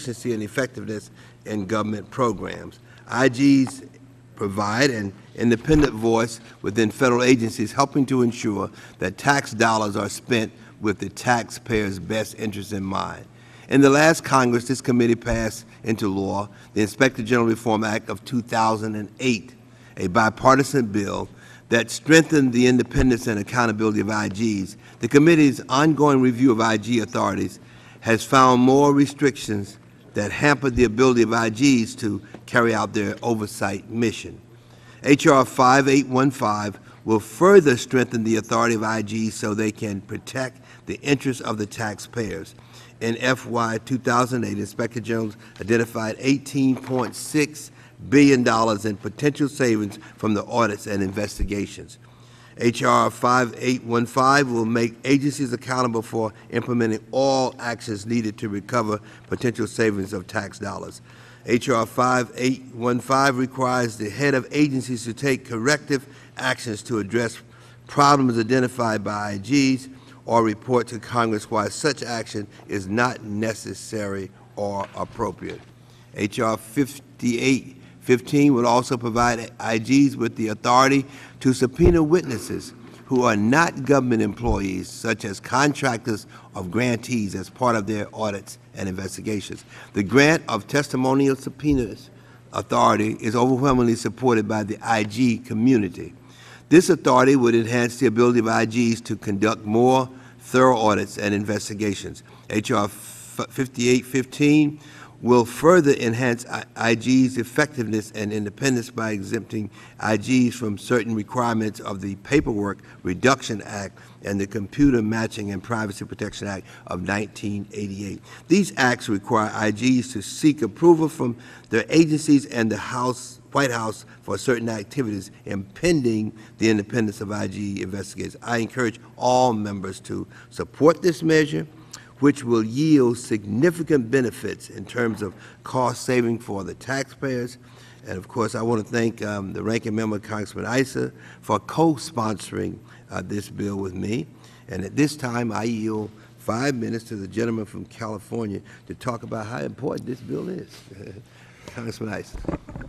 efficiency and effectiveness in government programs. IGs provide an independent voice within Federal agencies, helping to ensure that tax dollars are spent with the taxpayer's best interests in mind. In the last Congress, this committee passed into law the Inspector General Reform Act of 2008, a bipartisan bill that strengthened the independence and accountability of IGs. The committee's ongoing review of IG authorities has found more restrictions that hampered the ability of IGs to carry out their oversight mission. H.R. 5815 will further strengthen the authority of IGs so they can protect the interests of the taxpayers. In FY 2008, Inspector General identified $18.6 billion in potential savings from the audits and investigations. H.R. 5815 will make agencies accountable for implementing all actions needed to recover potential savings of tax dollars. H.R. 5815 requires the head of agencies to take corrective actions to address problems identified by IGs or report to Congress why such action is not necessary or appropriate. H.R. 5815 would also provide IGs with the authority to subpoena witnesses who are not government employees, such as contractors of grantees, as part of their audits and investigations. The grant of testimonial subpoenas authority is overwhelmingly supported by the IG community. This authority would enhance the ability of IGs to conduct more thorough audits and investigations. H.R. 5815 will further enhance IG's effectiveness and independence by exempting IGs from certain requirements of the Paperwork Reduction Act and the Computer Matching and Privacy Protection Act of 1988. These acts require IGs to seek approval from their agencies and the House, White House for certain activities impeding the independence of IG investigators. I encourage all members to support this measure which will yield significant benefits in terms of cost saving for the taxpayers. And of course, I want to thank um, the ranking member, Congressman Issa, for co-sponsoring uh, this bill with me. And at this time, I yield five minutes to the gentleman from California to talk about how important this bill is. Congressman Issa.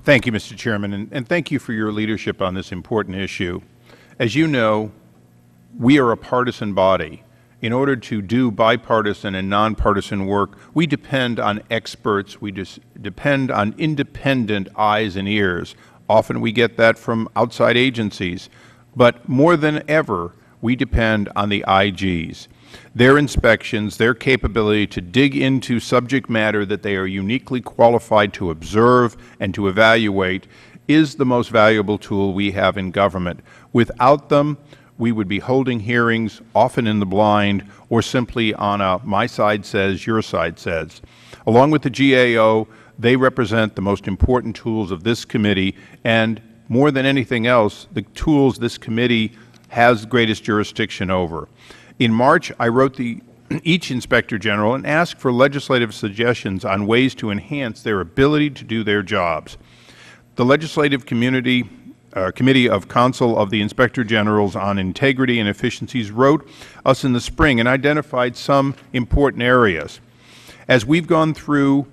Thank you, Mr. Chairman, and, and thank you for your leadership on this important issue. As you know, we are a partisan body in order to do bipartisan and nonpartisan work, we depend on experts. We depend on independent eyes and ears. Often we get that from outside agencies. But more than ever, we depend on the IGs. Their inspections, their capability to dig into subject matter that they are uniquely qualified to observe and to evaluate is the most valuable tool we have in government. Without them, we would be holding hearings often in the blind or simply on a my side says, your side says. Along with the GAO, they represent the most important tools of this committee and more than anything else, the tools this committee has greatest jurisdiction over. In March, I wrote the each Inspector General and asked for legislative suggestions on ways to enhance their ability to do their jobs. The legislative community uh, Committee of Council of the Inspector Generals on Integrity and Efficiencies wrote us in the spring and identified some important areas. As we have gone through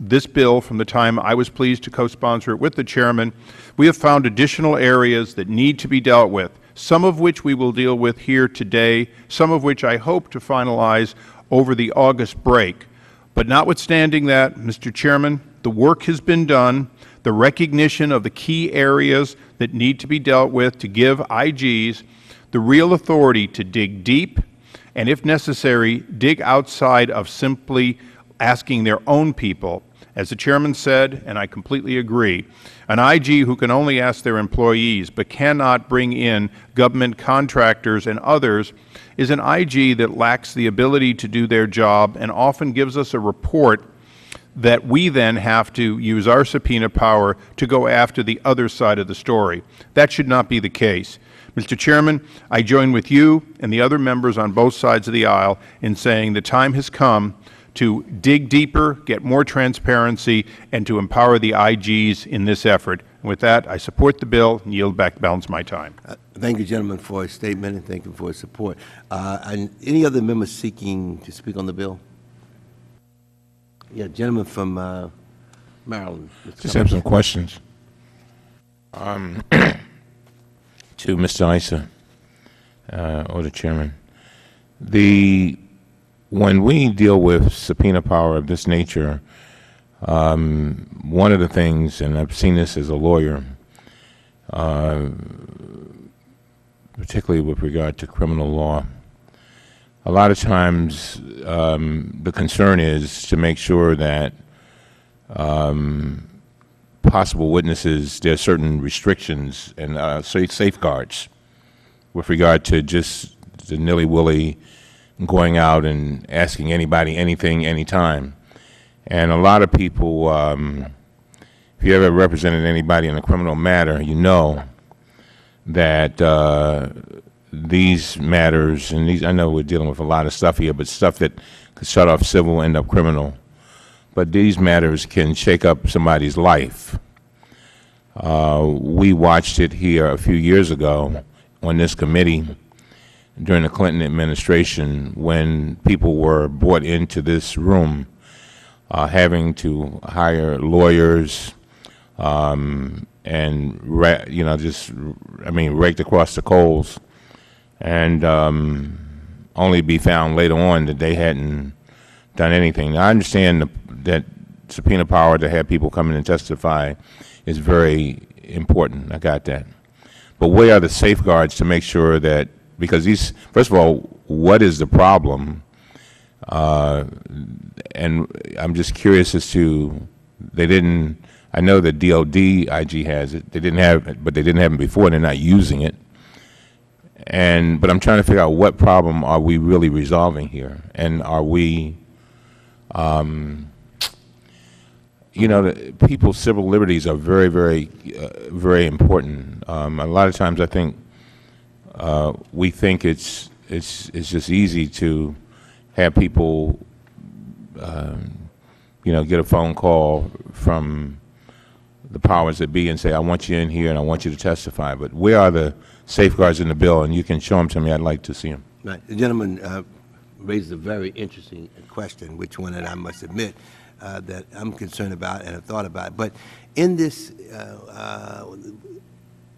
this bill from the time I was pleased to co-sponsor it with the Chairman, we have found additional areas that need to be dealt with, some of which we will deal with here today, some of which I hope to finalize over the August break. But notwithstanding that, Mr. Chairman, the work has been done the recognition of the key areas that need to be dealt with to give IGs the real authority to dig deep and, if necessary, dig outside of simply asking their own people. As the Chairman said, and I completely agree, an IG who can only ask their employees but cannot bring in government contractors and others is an IG that lacks the ability to do their job and often gives us a report that we then have to use our subpoena power to go after the other side of the story. That should not be the case. Mr. Chairman, I join with you and the other members on both sides of the aisle in saying the time has come to dig deeper, get more transparency, and to empower the IGs in this effort. And with that, I support the bill and yield back balance my time. Uh, thank you, gentlemen, for a statement, and thank you for his support. Uh, any other members seeking to speak on the bill? Yeah, gentleman from uh, Maryland. Mr. Just have some questions. Um, To Mr. Issa, uh, or the chairman. The, when we deal with subpoena power of this nature, um, one of the things, and I've seen this as a lawyer, uh, particularly with regard to criminal law, a lot of times, um, the concern is to make sure that possible witnesses, there are certain restrictions and uh, safeguards with regard to just the nilly-willy going out and asking anybody anything, anytime. And a lot of people, um, if you ever represented anybody in a criminal matter, you know that uh, these matters, and these, I know we're dealing with a lot of stuff here, but stuff that could start off civil, end up criminal but these matters can shake up somebody's life. Uh, we watched it here a few years ago on this committee during the Clinton administration when people were brought into this room uh, having to hire lawyers um, and, you know, just, I mean, raked across the coals and um, only be found later on that they hadn't done anything. I understand the, that subpoena power to have people come in and testify is very important. I got that. But where are the safeguards to make sure that, because these, first of all, what is the problem? Uh, and I'm just curious as to, they didn't, I know the DOD IG has it, they didn't have but they didn't have it before, and they're not using it. And, but I'm trying to figure out what problem are we really resolving here? And are we, you know, people's civil liberties are very, very, uh, very important. Um, a lot of times, I think uh, we think it's it's it's just easy to have people, um, you know, get a phone call from the powers that be and say, "I want you in here and I want you to testify." But where are the safeguards in the bill? And you can show them to me. I'd like to see them. Right. The gentleman uh, raises a very interesting question, which one that I must admit uh, that I'm concerned about and have thought about. But in this, uh, uh,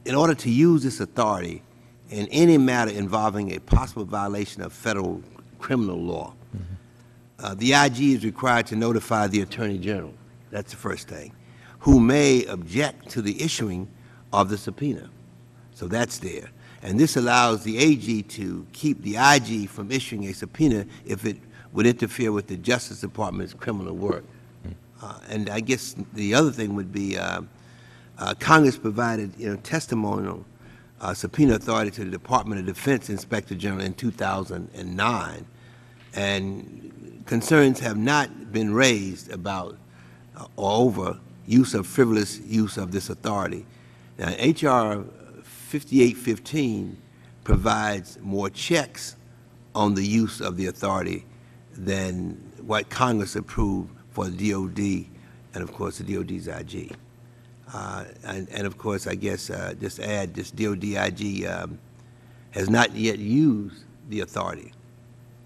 in order to use this authority in any matter involving a possible violation of federal criminal law, uh, the IG is required to notify the Attorney General. That's the first thing, who may object to the issuing of the subpoena. So that's there. And this allows the AG to keep the IG from issuing a subpoena if it would interfere with the Justice Department's criminal work. Uh, And I guess the other thing would be, uh, uh, Congress provided, you know, testimonial uh, subpoena authority to the Department of Defense Inspector General in 2009, and concerns have not been raised about uh, or over use of frivolous use of this authority. Now, H.R. 5815 provides more checks on the use of the authority than what Congress approved for the DOD and, of course, the DOD's IG. Uh, and, and of course, I guess uh, just add this DOD IG um, has not yet used the authority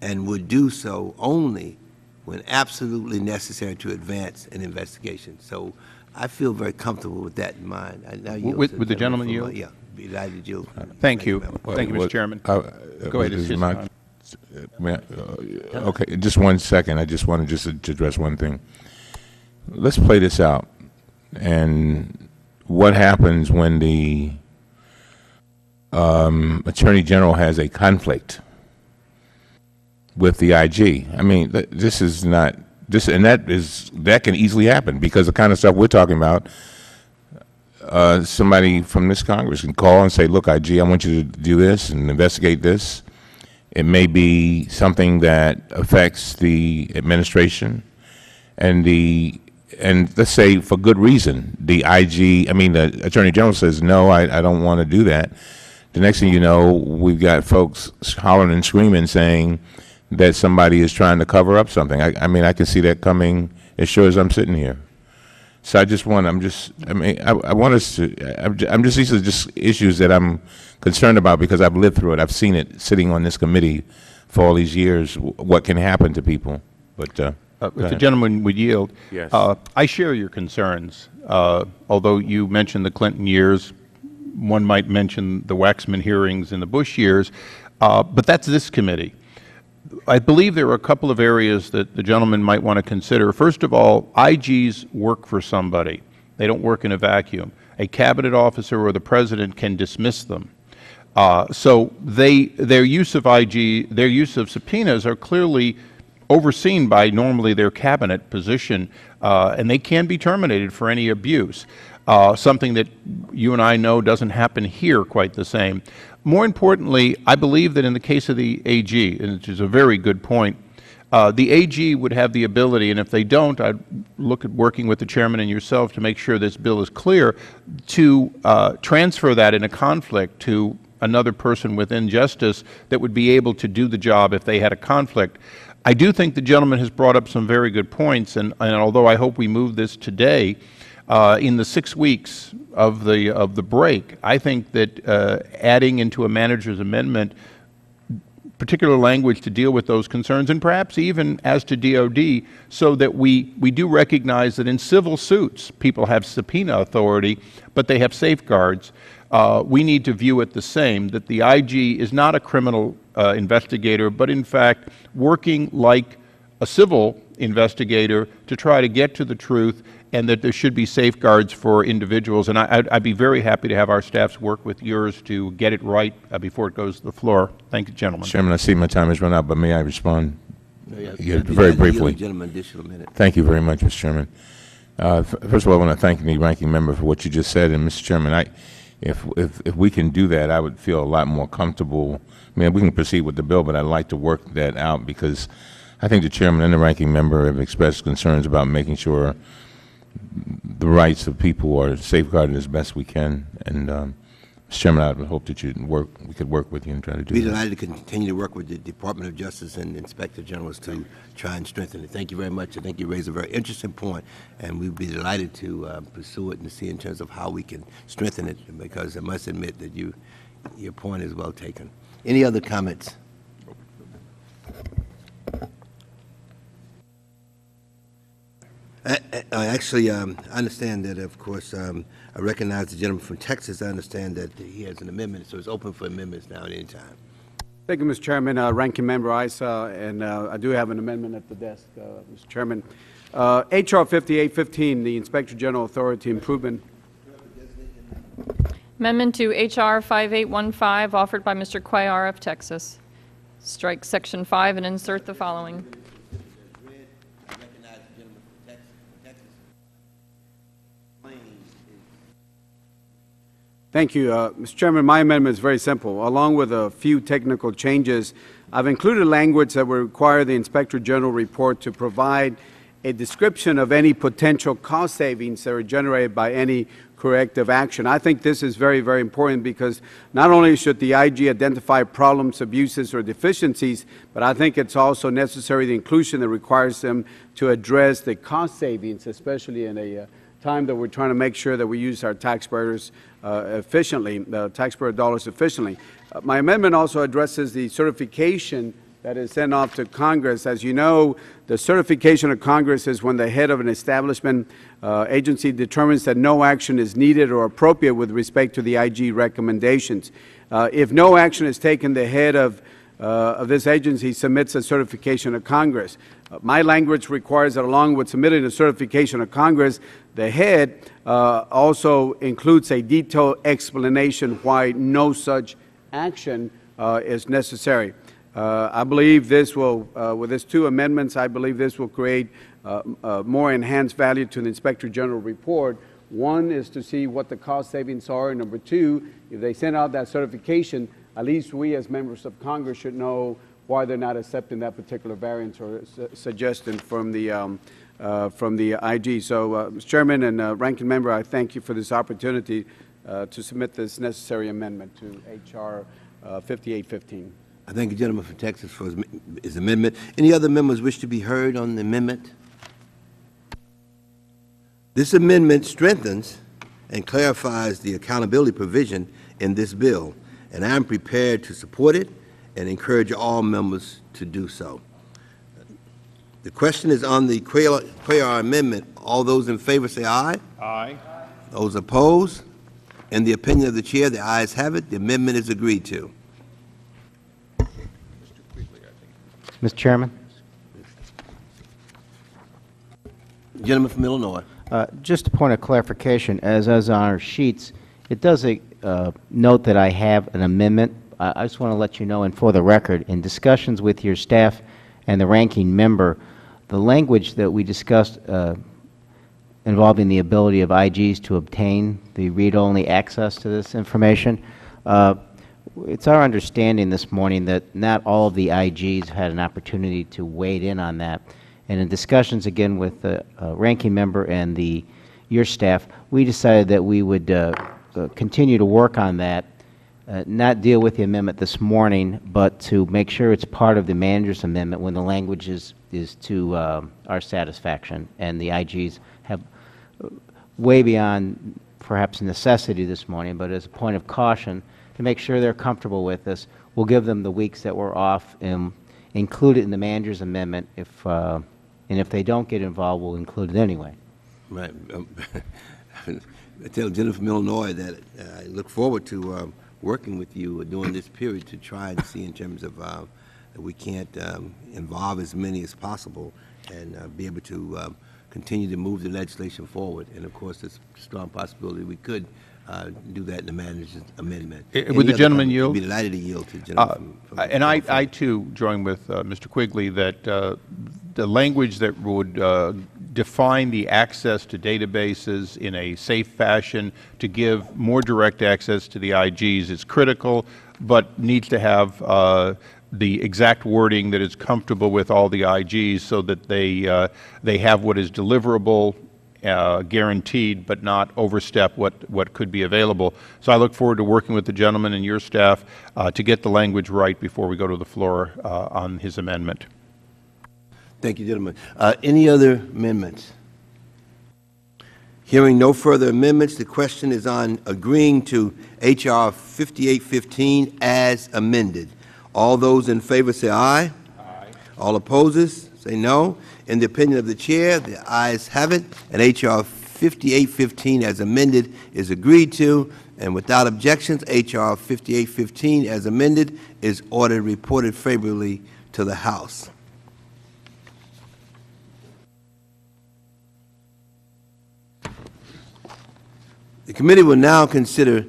and would do so only when absolutely necessary to advance an investigation. So I feel very comfortable with that in mind. With- with the gentleman yield? Yeah, delighted to yield. Thank you. Madam. Thank you, Mr. What- Chairman. uh, uh, Go ahead, is it's my- time. uh, may I- uh, Okay, just one second. I just wanted just to address one thing. Let's play this out. And what happens when the um, Attorney General has a conflict with the IG? I mean, th- this is not, this, and that is, that can easily happen because the kind of stuff we're talking about, uh, somebody from this Congress can call and say, look, IG, I want you to do this and investigate this. It may be something that affects the administration and the, and let's say for good reason, the IG, I mean, the Attorney General says, no, I, I don't want to do that. The next thing you know, we've got folks hollering and screaming saying that somebody is trying to cover up something. I, I mean, I can see that coming as sure as I'm sitting here. So I just want, I'm just, I mean, I, I want us to, I'm, ju- I'm just, these are just issues that I'm concerned about because I've lived through it. I've seen it sitting on this committee for all these years, wh- what can happen to people. But, uh, Uh, If the gentleman would yield. Yes. Uh, I share your concerns. Uh, Although you mentioned the Clinton years, one might mention the Waxman hearings in the Bush years, uh, but that's this committee. I believe there are a couple of areas that the gentleman might want to consider. First of all, IGs work for somebody. They don't work in a vacuum. A cabinet officer or the president can dismiss them. Uh, so they, their use of IG, their use of subpoenas are clearly overseen by normally their cabinet position, uh, and they can be terminated for any abuse. Uh, something that you and I know doesn't happen here quite the same. More importantly, I believe that in the case of the AG, and which is a very good point, uh, the AG would have the ability, and if they don't, I'd look at working with the chairman and yourself to make sure this bill is clear, to uh, transfer that in a conflict to another person within justice that would be able to do the job if they had a conflict. I do think the gentleman has brought up some very good points, and, and although I hope we move this today, uh, in the six weeks of the, of the break, I think that uh, adding into a manager's amendment particular language to deal with those concerns, and perhaps even as to DOD, so that we, we do recognize that in civil suits, people have subpoena authority, but they have safeguards. Uh, we need to view it the same, that the IG is not a criminal uh, investigator, but in fact working like a civil investigator to try to get to the truth and that there should be safeguards for individuals. And I, I'd, I'd be very happy to have our staffs work with yours to get it right uh, before it goes to the floor. Thank you, gentlemen. Chairman, I see my time has run out, but may I respond? Yeah, Yeah, very briefly. the Gentleman, additional minute. Thank you very much, Mr. Chairman. Uh, f- First of all, I want to thank the ranking member for what you just said, and Mr. Chairman, I, if, if, if we can do that, I would feel a lot more comfortable. I mean, we can proceed with the bill, but I'd like to work that out, because I think the chairman and the ranking member have expressed concerns about making sure the rights of people are safeguarded as best we can, and, um, Mr. Chairman, I would hope that you'd work, we could work with you and try to do Be delighted to continue to work with the Department of Justice and Inspector Generals to try and strengthen it. Thank you very much. I think you raised a very interesting point, and we'd be delighted to uh, pursue it and see in terms of how we can strengthen it, because I must admit that you, your point is well taken. Any other comments? Uh, uh, Actually, um, I understand that, of course, um, I recognize the gentleman from Texas. I understand that he has an amendment, so it's open for amendments now at any time. Thank you, Mr. Chairman. Uh, Ranking Member Issa, and uh, I do have an amendment at the desk, uh, Mr. Chairman. Uh, H.R. 5815, the Inspector General Authority Improvement. Amendment to H.R. 5815, offered by Mr. Cuellar of Texas. Strike Section 5 and insert the following. Thank you, uh, Mr. Chairman. My amendment is very simple. Along with a few technical changes, I've included language that would require the Inspector General report to provide a description of any potential cost savings that are generated by any corrective action. I think this is very, very important because not only should the IG identify problems, abuses, or deficiencies, but I think it's also necessary the inclusion that requires them to address the cost savings, especially in a uh, time that we're trying to make sure that we use our taxpayers efficiently, the taxpayer dollars efficiently. Uh, My amendment also addresses the certification that is sent off to Congress. As you know, the certification of Congress is when the head of an establishment uh, agency determines that no action is needed or appropriate with respect to the IG recommendations. Uh, If no action is taken, the head of uh, of this agency submits a certification to Congress. My language requires that along with submitting a certification to Congress, the head uh, also includes a detailed explanation why no such action uh, is necessary. Uh, I believe this will, uh, with these two amendments, I believe this will create uh, uh, more enhanced value to the Inspector General report. One is to see what the cost savings are, and number two, if they send out that certification, at least we as members of Congress should know why they're not accepting that particular variance or su- suggestion from the, um, uh, from the IG. So, uh, Mr. Chairman and uh, Ranking Member, I thank you for this opportunity uh, to submit this necessary amendment to H.R. uh, 5815. I thank the gentleman from Texas for his his amendment. Any other members wish to be heard on the amendment? This amendment strengthens and clarifies the accountability provision in this bill, and I am prepared to support it and encourage all members to do so. The question is on the Cuellar Cuellar Amendment. All those in favor say aye. Aye. Those opposed? In the opinion of the Chair, the ayes have it. The amendment is agreed to. Mr. Chairman, Gentleman from Illinois. uh, just a point of clarification, as, as on our sheets, it does uh, note that I have an amendment. I just want to let you know, and for the record, in discussions with your staff and the ranking member, the language that we discussed uh, involving the ability of IGs to obtain the read-only access to this information, uh, it's our understanding this morning that not all of the IGs had an opportunity to wade in on that. And in discussions again with the uh, ranking member and the, your staff, we decided that we would uh, uh, continue to work on that, uh, not deal with the amendment this morning, but to make sure it's part of the manager's amendment when the language is, is to um, our satisfaction. And the IGs have uh, way beyond perhaps necessity this morning, but as a point of caution, to make sure they're comfortable with this, we'll give them the weeks that we're off and include it in the manager's amendment. If, uh, and if they don't get involved, we'll include it anyway. Right. um, I tell gentleman from Illinois that uh, I look forward to um, working with you during this period to try and see in terms of uh, that we can't um, involve as many as possible and uh, be able to um, continue to move the legislation forward. And of course, there's a strong possibility we could uh, do that in the manager's amendment. Eh, would the gentleman yield? Be delighted to yield to the Uh, gentleman from- from. And I, I too join with uh, Mr. Quigley that uh, the language that would uh, define the access to databases in a safe fashion to give more direct access to the IGs is critical, but needs to have uh, the exact wording that is comfortable with all the IGs so that they, uh, they have what is deliverable uh, guaranteed, but not overstep what, what could be available. So I look forward to working with the gentleman and your staff uh, to get the language right before we go to the floor uh, on his amendment. Thank you, gentlemen. Uh, Any other amendments? Hearing no further amendments, the question is on agreeing to H.R. 5815 as amended. All those in favor say aye. Aye. All opposes, say no. In the opinion of the Chair, the ayes have it, and H.R. 5815 as amended is agreed to, and without objections, H.R. 5815 as amended is ordered reported favorably to the House. The committee will now consider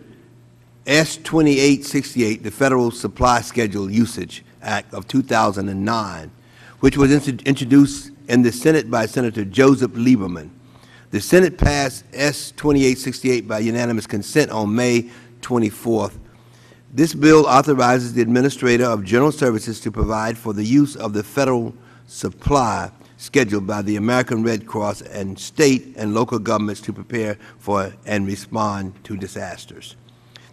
S 2868, the Federal Supply Schedule Usage Act of 2009, which was intro- introduced in the Senate by Senator Joseph Lieberman. The Senate passed S 2868 by unanimous consent on May 24th. This bill authorizes the Administrator of General Services to provide for the use of the federal supply scheduled by the American Red Cross and state and local governments to prepare for and respond to disasters.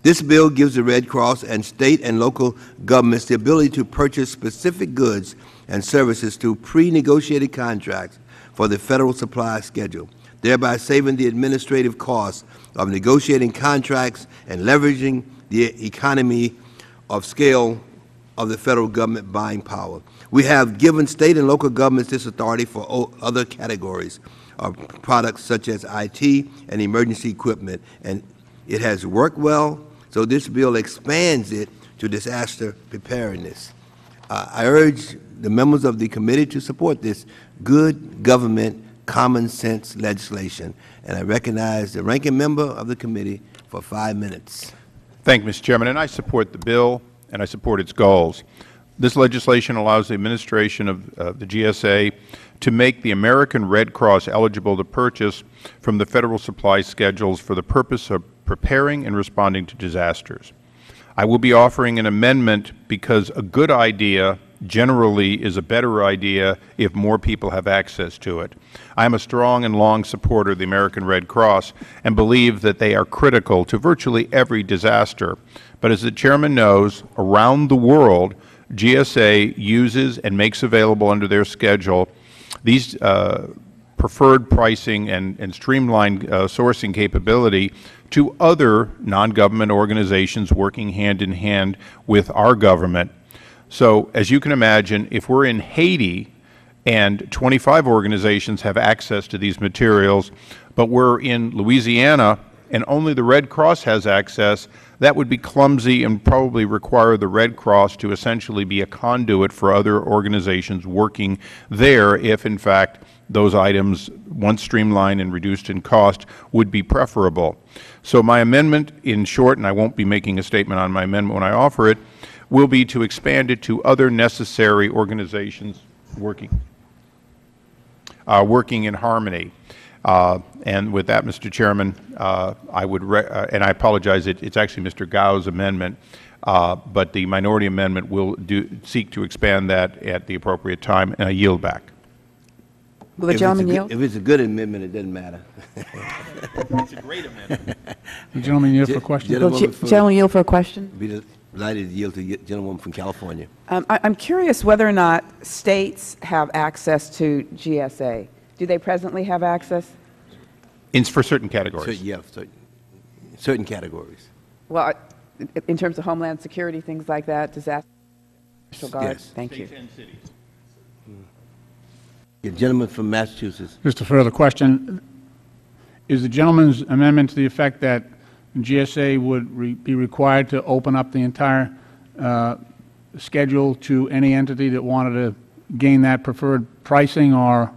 This bill gives the Red Cross and state and local governments the ability to purchase specific goods and services through pre-negotiated contracts for the federal supply schedule, thereby saving the administrative costs of negotiating contracts and leveraging the economy of scale of the federal government buying power. We have given state and local governments this authority for other categories of products such as IT and emergency equipment, and it has worked well, so this bill expands it to disaster preparedness. Uh, I urge the members of the committee to support this good government, common sense legislation, and I recognize the ranking member of the committee for five minutes. Thank you, Mr. Chairman, and I support the bill, and I support its goals. This legislation allows the administration of uh, the GSA to make the American Red Cross eligible to purchase from the federal supply schedules for the purpose of preparing and responding to disasters. I will be offering an amendment because a good idea generally is a better idea if more people have access to it. I am a strong and long supporter of the American Red Cross and believe that they are critical to virtually every disaster. But as the Chairman knows, around the world, GSA uses and makes available under their schedule these uh, preferred pricing and, and streamlined uh, sourcing capability to other non-government organizations working hand in hand with our government. So as you can imagine, if we're in Haiti and 25 organizations have access to these materials, but we're in Louisiana and only the Red Cross has access, that would be clumsy and probably require the Red Cross to essentially be a conduit for other organizations working there if, in fact, those items, once streamlined and reduced in cost, would be preferable. So my amendment, in short, and I won't be making a statement on my amendment when I offer it, will be to expand it to other necessary organizations working, uh, working in harmony. Uh, and with that, Mr. Chairman, uh, I would, re uh, and I apologize, it, it's actually Mr. Cao's amendment, uh, but the minority amendment will do, seek to expand that at the appropriate time, and I yield back. Will the If it's a gentleman good- yield? If it's a good amendment, it doesn't matter. It's a great amendment. The gentleman yield for Gen- question. gentleman- Will Gentlewoman ge- Gentleman yield for a question? Be delighted to yield to the gentlewoman from California. Um, I- I'm curious whether or not states have access to GSA. Do they presently have access? It's for certain Certain, categories. yeah, certain, certain categories. Well, in terms of homeland security, things like that, disaster, National Guard? Yes. Thank you. The gentleman from Massachusetts. Just a further question. Is the gentleman's amendment to the effect that GSA would re- be required to open up the entire uh, schedule to any entity that wanted to gain that preferred pricing, or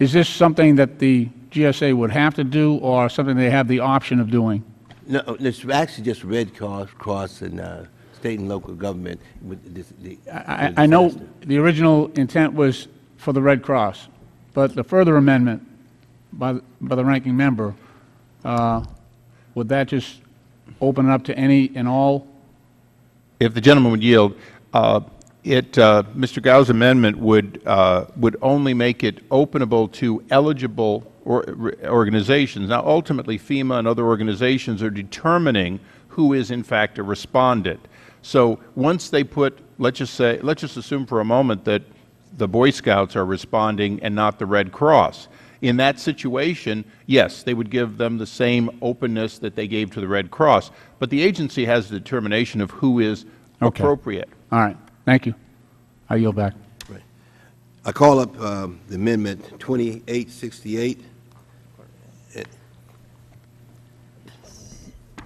is this something that the GSA would have to do, or something they have the option of doing? No, it's actually just Red Cross, Cross and uh, state and local government with this. the- I, the I know the original intent was for the Red Cross, but the further amendment by, the- by the ranking member, uh, would that just open it up to any and all? If the gentleman would yield, uh, it, uh, Mr. Cao's amendment would, uh, would only make it openable to eligible or- organizations. Now, ultimately, FEMA and other organizations are determining who is in fact a respondent. So once they put, let's just say, let's just assume for a moment that the Boy Scouts are responding and not the Red Cross. In that situation, yes, they would give them the same openness that they gave to the Red Cross, but the agency has the determination of who is Okay. appropriate. All right, thank you. I yield back. I call up um, the amendment 2868.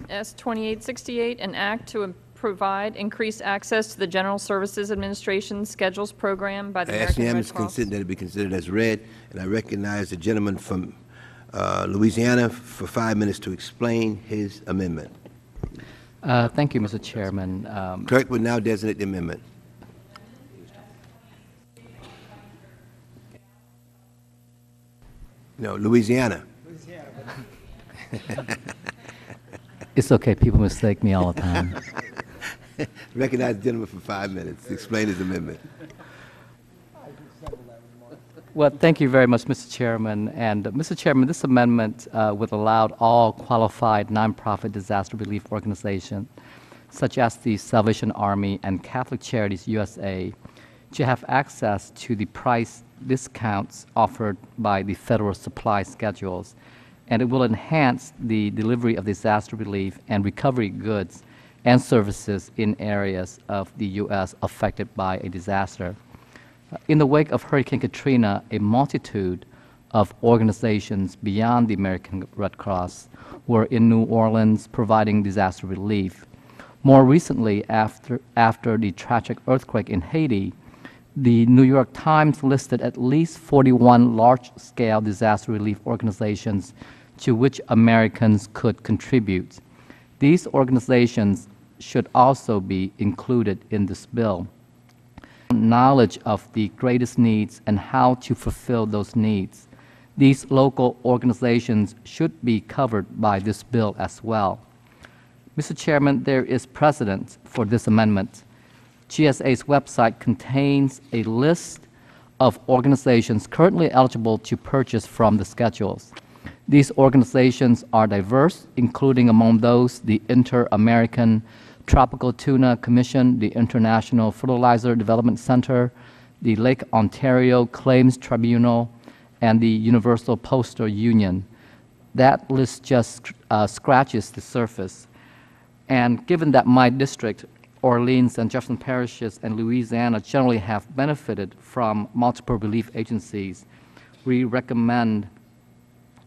S 2868, an act to provide increased access to the General Services Administration Schedules Program by the I ask American Red unanimous Cross. consent that it be considered as read, and I recognize the gentleman from uh, Louisiana for five minutes to explain his amendment. Uh, Thank you, Mr. Chairman. Um, Clerk will now designate the amendment. No, Louisiana. It's okay, people mistake me all the time. Recognize the gentleman for five minutes explain his amendment. Well, thank you very much, Mr. Chairman. And, uh, Mr. Chairman, this amendment uh, would allow all qualified nonprofit disaster relief organizations, such as the Salvation Army and Catholic Charities USA, to have access to the price discounts offered by the federal supply schedules. And it will enhance the delivery of disaster relief and recovery goods and services in areas of the U.S. affected by a disaster. In the wake of Hurricane Katrina, a multitude of organizations beyond the American Red Cross were in New Orleans providing disaster relief. More recently, after, after the tragic earthquake in Haiti, the New York Times listed at least 41 large-scale disaster relief organizations to which Americans could contribute. These organizations should also be included in this bill knowledge of the greatest needs and how to fulfill those needs. These local organizations should be covered by this bill as well. Mr. Chairman, there is precedent for this amendment. GSA's website contains a list of organizations currently eligible to purchase from the schedules. These organizations are diverse, including among those the Inter-American Tropical Tuna Commission, the International Fertilizer Development Center, the Lake Ontario Claims Tribunal, and the Universal Postal Union. That list just uh, scratches the surface. And given that my district Orleans and Jefferson parishes and Louisiana generally have benefited from multiple relief agencies, we recommend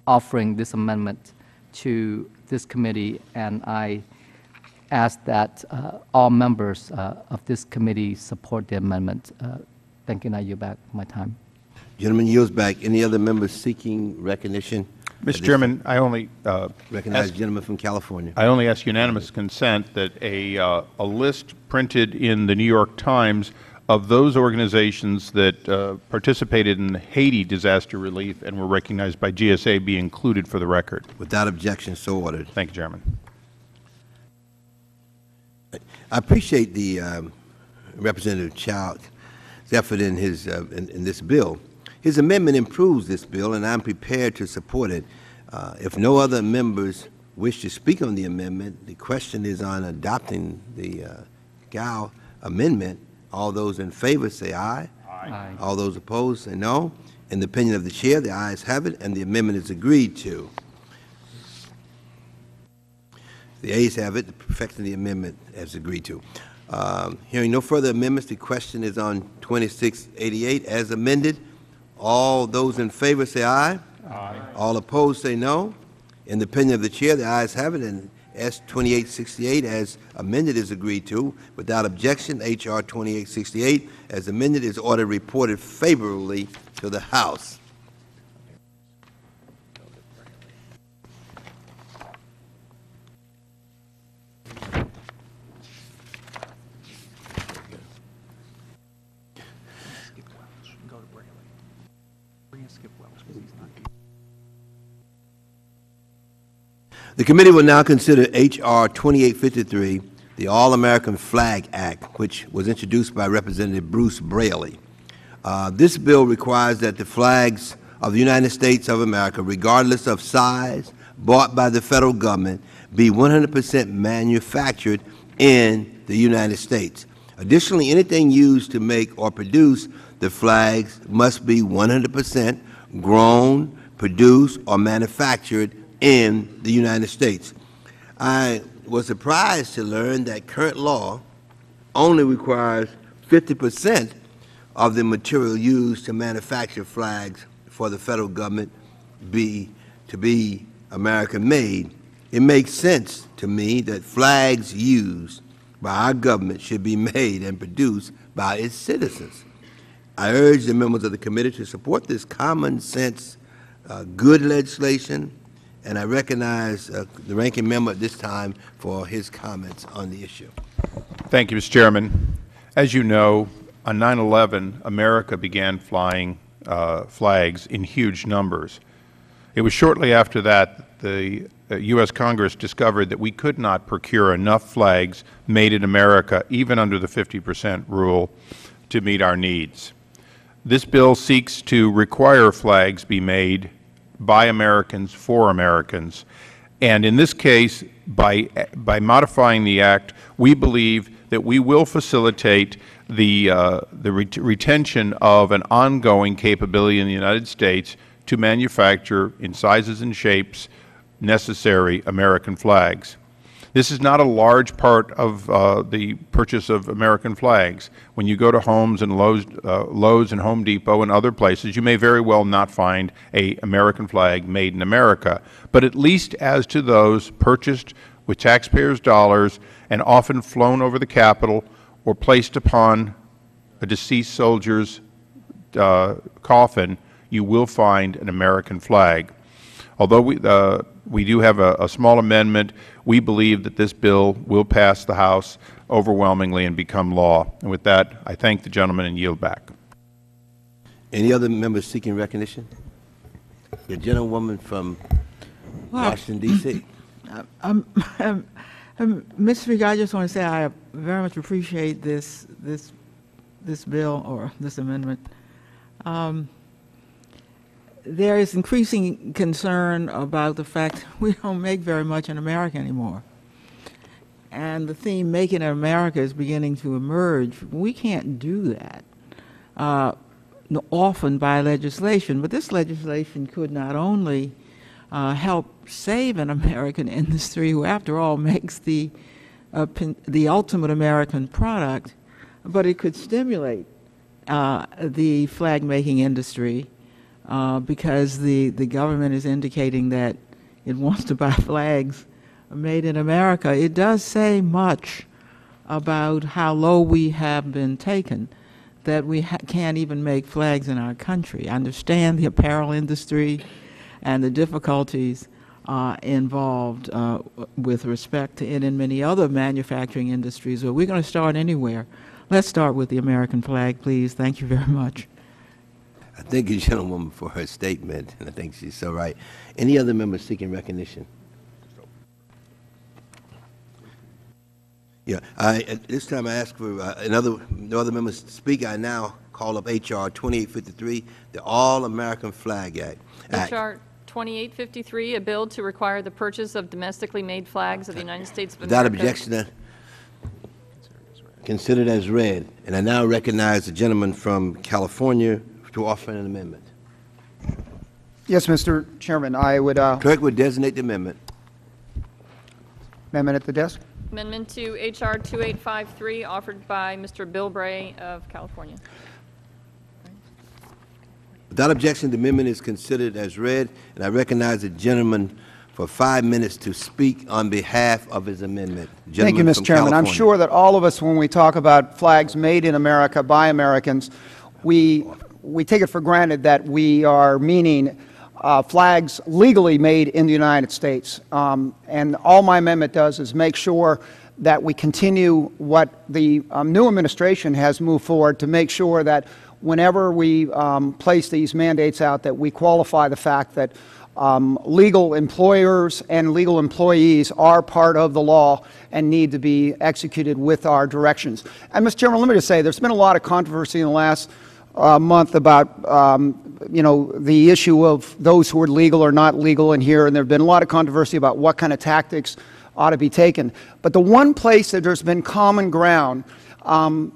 offering this amendment to this committee, and I ask that uh, all members uh, of this committee support the amendment. Uh, Thank you, and I yield back my time. Gentleman yields back. Any other members seeking recognition? Mr. Chairman, I only uh, Recognize the gentleman from California. I only ask unanimous consent that a, uh, a list printed in the New York Times of those organizations that uh, participated in the Haiti disaster relief and were recognized by GSA be included for the record. Without objection, so ordered. Thank you, Chairman. I appreciate the um, Representative Child's effort in his, uh, in, in this bill. His amendment improves this bill, and I'm prepared to support it. Uh, If no other members wish to speak on the amendment, the question is on adopting the uh, Cao amendment. All those in favor say aye. Aye. All those opposed say no. In the opinion of the chair, the ayes have it, and the amendment is agreed to. The ayes have it, perfecting the amendment as agreed to. Um, Hearing no further amendments, the question is on 2688 as amended. All those in favor say aye. Aye. All opposed say no. In the opinion of the chair, the ayes have it, and S 2868 as amended is agreed to. Without objection, H.R. 2868 as amended is ordered reported favorably to the House. The committee will now consider H.R. 2853, the All-American Flag Act, which was introduced by Representative Bruce Braley. Uh, This bill requires that the flags of the United States of America, regardless of size, bought by the federal government, be 100 percent manufactured in the United States. Additionally, anything used to make or produce the flags must be 100 percent grown, produced, or manufactured in the United States. I was surprised to learn that current law only requires 50 percent of the material used to manufacture flags for the federal government be, to be American-made. It makes sense to me that flags used by our government should be made and produced by its citizens. I urge the members of the committee to support this common-sense, uh, good legislation, and I recognize uh, the ranking member at this time for his comments on the issue. Thank you, Mr. Chairman. As you know, on 9/11, America began flying uh, flags in huge numbers. It was shortly after that the uh, U.S. Congress discovered that we could not procure enough flags made in America, even under the 50 percent rule, to meet our needs. This bill seeks to require flags be made by Americans for Americans. And in this case, by, by modifying the Act, we believe that we will facilitate the, uh, the ret retention of an ongoing capability in the United States to manufacture in sizes and shapes necessary American flags. This is not a large part of uh, the purchase of American flags. When you go to Homes and Lowe's, uh, Lowe's and Home Depot and other places, you may very well not find a American flag made in America. But at least as to those purchased with taxpayers' dollars and often flown over the Capitol or placed upon a deceased soldier's uh, coffin, you will find an American flag. Although we, uh, we do have a, a small amendment, we believe that this bill will pass the House overwhelmingly and become law. And with that, I thank the gentleman and yield back. Any other members seeking recognition? The gentlewoman from Well, Washington, D.C. Um, um, um, Ms. Speaker, I just want to say I very much appreciate this, this, this bill or this amendment. Um, there is increasing concern about the fact we don't make very much in America anymore. And the theme, Making it America, is beginning to emerge. We can't do that uh, often by legislation, but this legislation could not only uh, help save an American industry, who, after all, makes the pin- the ultimate American product, but it could stimulate uh, the flag-making industry uh, because the, the government is indicating that it wants to buy flags made in America. It does say much about how low we have been taken, that we can't even make flags in our country. I understand the apparel industry and the difficulties uh, involved uh, with respect to it and many other manufacturing industries, but we're going to start anywhere. Let's start with the American flag, please. Thank you very much. I thank you, gentlewoman, for her statement, and I think she's so right. Any other members seeking recognition? Yeah, I, at this time I ask for uh, another, no other members to speak. I now call up H.R. 2853, the All-American Flag Act. Act. H.R. 2853, a bill to require the purchase of domestically made flags of the United States of Without America. objection, uh, considered as read. And I now recognize the gentleman from California to offer an amendment. Yes, Mr. Chairman, I would, uh, Clerk would designate the amendment. amendment at the desk. Amendment to H.R. 2853, offered by Mr. Bilbray of California. Without objection, the amendment is considered as read, and I recognize the gentleman for five minutes to speak on behalf of his amendment. Thank you, Gentleman Mr. from Chairman. I'm California. sure that all of us, when we talk about flags made in America by Americans, we, we take it for granted that we are meaning uh, flags legally made in the United States. Um, and all my amendment does is make sure that we continue what the um, new administration has moved forward to make sure that whenever we um, place these mandates out, that we qualify the fact that um, legal employers and legal employees are part of the law and need to be executed with our directions. And, Mr. Chairman, let me just say, there's been a lot of controversy in the last uh, month about, um, you know, the issue of those who are legal or not legal in here, and there have been a lot of controversy about what kind of tactics ought to be taken. But the one place that there's been common ground um,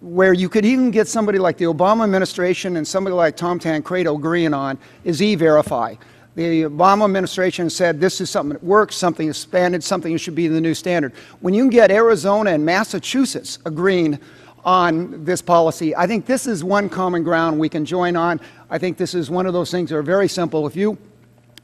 where you could even get somebody like the Obama administration and somebody like Tom Tancredo agreeing on is E-Verify. The Obama administration said this is something that works, something expanded, something that should be the new standard. When you can get Arizona and Massachusetts agreeing on this policy, I think this is one common ground we can join on. I think this is one of those things that are very simple. If you,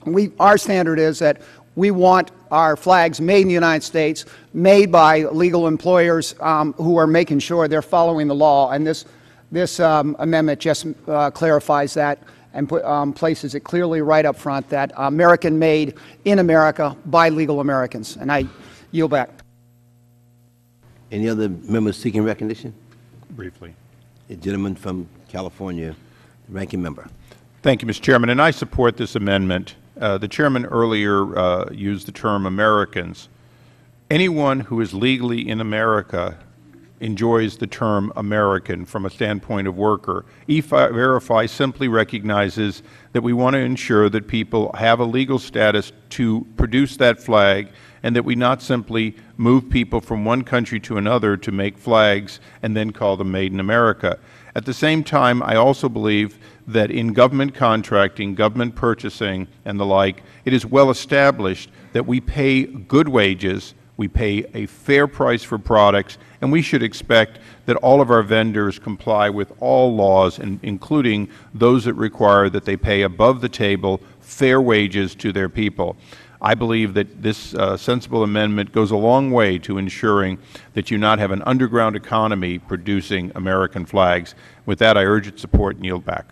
we, our standard is that we want our flags made in the United States, made by legal employers um, who are making sure they're following the law. And this, this um, amendment just uh, clarifies that and put, um, places it clearly right up front that American made in America by legal Americans. And I yield back. Any other members seeking recognition? Briefly. The gentleman from California, the ranking member. Thank you, Mr. Chairman, and I support this amendment. Uh, the Chairman earlier uh, used the term Americans. Anyone who is legally in America enjoys the term American from a standpoint of worker. E-Verify simply recognizes that we want to ensure that people have a legal status to produce that flag and that we not simply move people from one country to another to make flags and then call them made in America. At the same time, I also believe that in government contracting, government purchasing, and the like, it is well established that we pay good wages, we pay a fair price for products, and we should expect that all of our vendors comply with all laws, including those that require that they pay above the table fair wages to their people. I believe that this uh, sensible amendment goes a long way to ensuring that you not have an underground economy producing American flags. With that, I urge its support and yield back.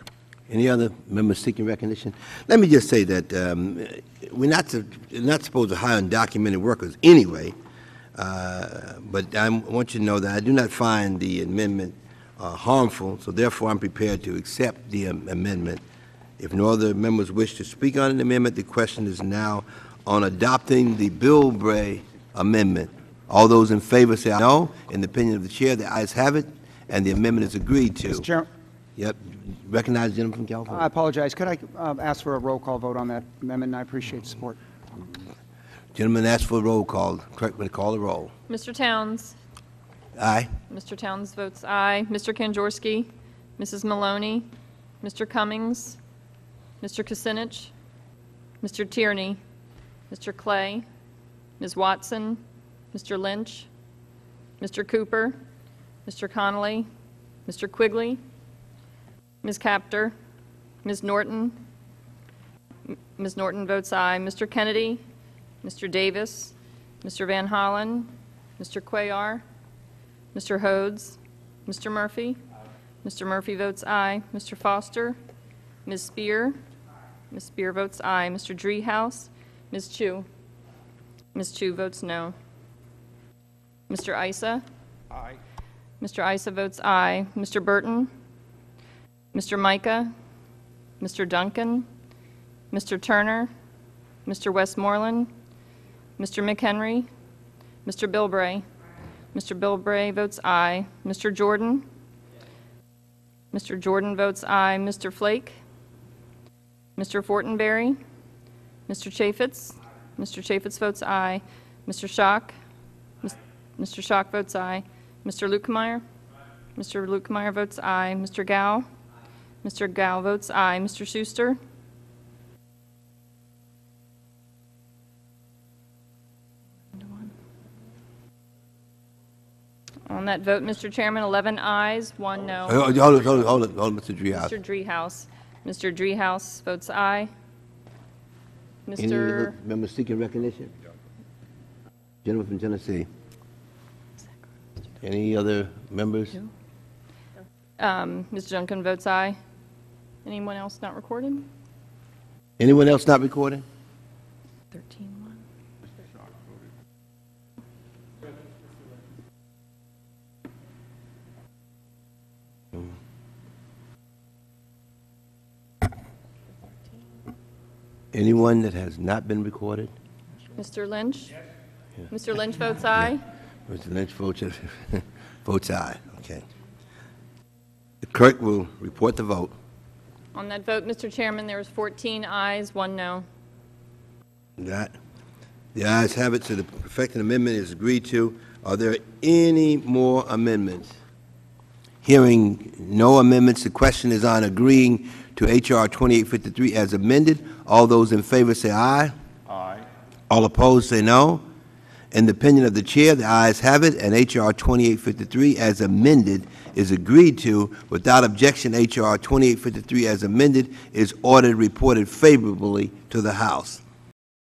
Any other members seeking recognition? Let me just say that um, we're not, to, not supposed to hire undocumented workers anyway, uh, but I want you to know that I do not find the amendment uh, harmful, so therefore I'm prepared to accept the amendment. If no other members wish to speak on an amendment, the question is now on adopting the Bilbray amendment. All those in favor say no. In the opinion of the chair, the ayes have it, and the amendment is agreed to. Mr. Chair, Yep. Recognize the gentleman from I California. apologize. Could I um, ask for a roll call vote on that amendment? I appreciate the support. Gentleman asked for a roll call. Correct Clerk will call the roll. Mr. Towns? Aye. Mr. Towns votes aye. Mr. Kanjorski? Mrs. Maloney? Mr. Cummings? Mr. Kucinich? Mr. Tierney? Mr. Clay? Ms. Watson? Mr. Lynch? Mr. Cooper, Mr. Connolly, Mr. Quigley, Ms. Kaptur, Ms. Norton, Ms. Norton votes aye. Mr. Kennedy, Mr. Davis, Mr. Van Hollen, Mr. Cuellar, Mr. Hodes, Mr. Murphy. Mr. Murphy votes aye. Mr. Foster, Ms. Speier, Ms. Speier votes aye. Mr. Driehaus, Ms. Chu. Ms. Chu votes no. Mr. Issa? Aye. Mr. Issa votes aye. Mr. Burton? Mr. Mica? Mr. Duncan? Mr. Turner? Mr. Westmoreland? Mr. McHenry? Mr. Bilbray? Mr. Bilbray votes aye. Mr. Jordan? Mr. Jordan votes aye. Mr. Flake? Mr. Fortenberry? Mr. Chaffetz? Mr. Chaffetz votes aye. Mr. Schock? Mis- Mr. Schock votes aye. Mr. Luetkemeyer? Mr. Luetkemeyer votes aye. Mr. Cao? Mr. Cao votes aye. Mr. Schuster? On that vote, Mr. Chairman, 11 ayes, 1 no. Hold it, hold it, hold it, hold it, hold it, Mr. Driehaus. Mr. Driehaus. Mr. Driehaus votes aye. Any Mr. other members seeking recognition? Gentleman from Tennessee. Any other members? Um, Ms. Duncan votes aye. Anyone else not recorded? Anyone else not recording? 13, Anyone that has not been recorded? Mr. Lynch? Mr. Lynch votes aye. Mr. Lynch votes, votes aye, okay. The clerk will report the vote. On that vote, Mr. Chairman, there is 14 ayes, 1 no. That, the ayes have it, so the perfecting amendment is agreed to. Are there any more amendments? Hearing no amendments, the question is on agreeing to H.R. 2853 as amended. All those in favor say aye. Aye. All opposed say no. In the opinion of the chair, the ayes have it, and H.R. 2853 as amended is agreed to. Without objection, H.R. 2853 as amended is ordered reported favorably to the House.